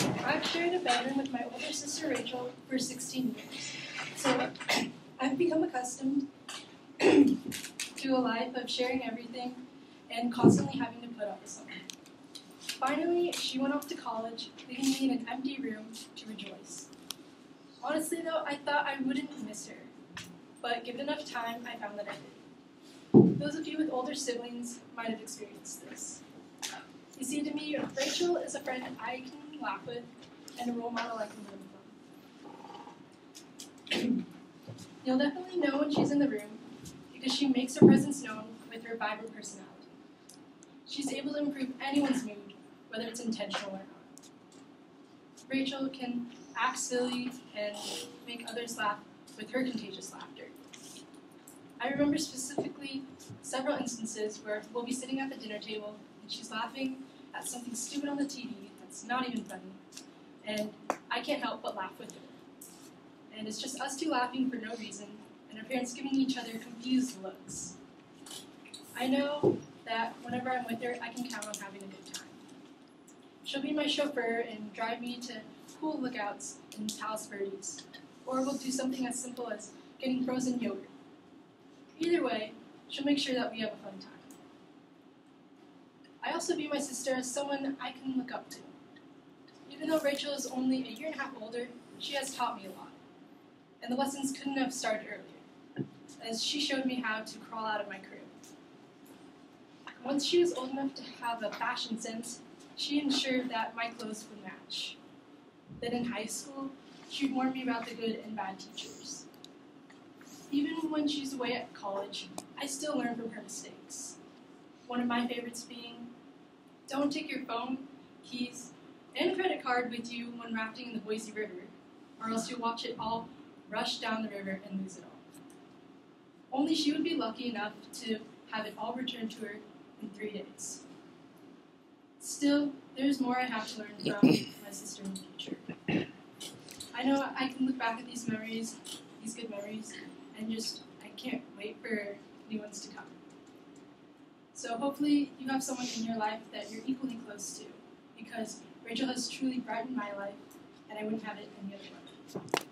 I've shared a bedroom with my older sister Rachel for 16 years, so I've become accustomed to a life of sharing everything and constantly having to put up with someone. Finally, she went off to college, leaving me in an empty room to rejoice. Honestly, though, I thought I wouldn't miss her, but given enough time, I found that I did. Those of you with older siblings might have experienced this. You see, to me, Rachel is a friend I can laugh with and a role model I can learn from. You'll definitely know when she's in the room because she makes her presence known with her vibrant personality. She's able to improve anyone's mood, whether it's intentional or not. Rachel can act silly and make others laugh with her contagious laughter. I remember specifically several instances where we'll be sitting at the dinner table she's laughing at something stupid on the TV that's not even funny, and I can't help but laugh with her. And it's just us two laughing for no reason, and our parents giving each other confused looks. I know that whenever I'm with her, I can count on having a good time. She'll be my chauffeur and drive me to cool lookouts in Palos Verdes, or we'll do something as simple as getting frozen yogurt. Either way, she'll make sure that we have a fun time. Also view my sister as someone I can look up to. Even though Rachel is only a year and a half older, she has taught me a lot. And the lessons couldn't have started earlier, as she showed me how to crawl out of my crib. Once she was old enough to have a fashion sense, she ensured that my clothes would match. Then in high school, she warned me about the good and bad teachers. Even when she's away at college, I still learn from her mistakes. One of my favorites being don't take your phone, keys, and credit card with you when rafting in the Boise River, or else you'll watch it all rush down the river and lose it all. Only she would be lucky enough to have it all returned to her in three days. Still, there's more I have to learn from my sister in the future. I know I can look back at these memories, these good memories, and just, I can't wait for new ones to come. So hopefully you have someone in your life that you're equally close to, because Rachel has truly brightened my life, and I wouldn't have it any other way.